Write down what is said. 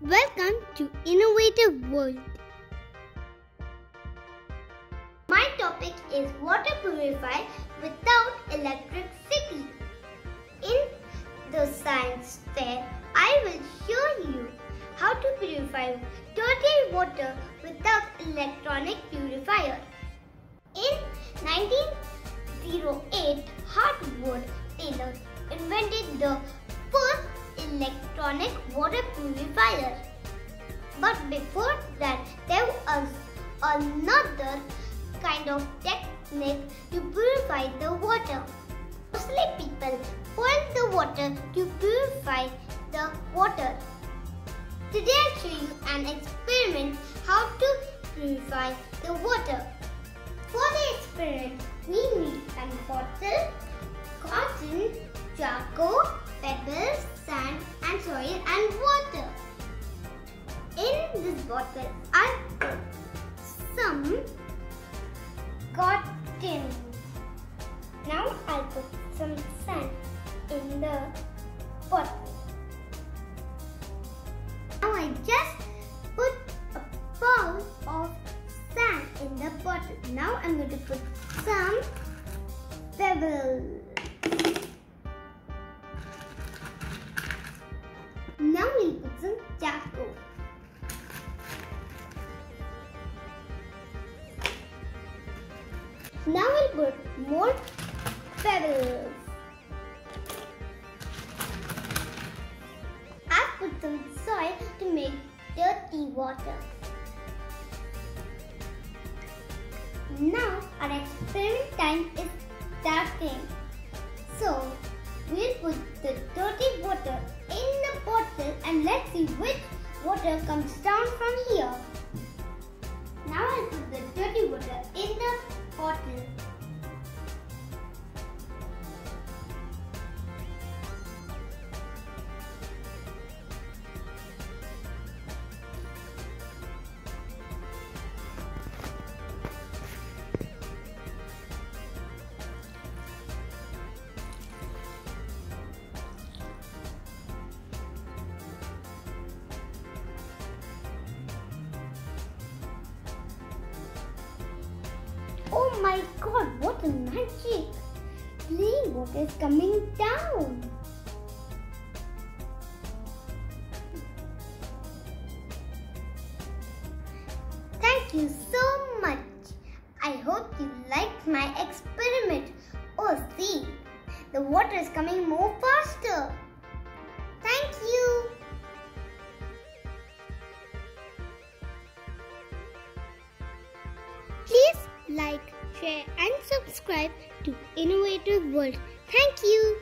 Welcome to Innovative World. My topic is water purifier without electricity. In the science fair, I will show you how to purify dirty water without electronic purifier. In 1908, Hartwood Taylor invented the first electronic water purifier. But before that, there was another kind of technique to purify the water. Mostly people boil the water to purify the water. Today I'll show you an experiment how to purify the water. For the experiment, we need a bottle, cotton, charcoal, pebbles, sand and soil and water. In this bottle, I put some cotton. Now I'll put some sand in the bottle. Now I just put a bowl of sand in the bottle. Now I'm going to put some pebbles. Now we'll put some charcoal. Now we'll put more pebbles. I've put some soil to make dirty water. Now our experiment time is starting. So we'll put the dirty water in the bottle and let's see which water comes down from here. Oh my god, what a magic! Clean water is coming down. Thank you so much. I hope you liked my experiment. Oh, see, the water is coming more faster. Thank you. Like, share and subscribe to Innovative World. Thank you.